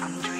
I'm